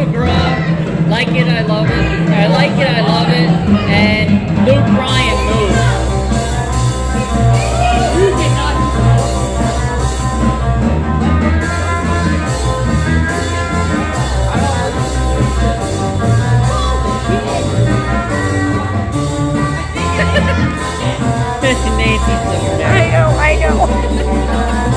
I'm. Like it, I love it. I like it, I love it. And Luke Bryan moves. Nancy's over there. I know, I know.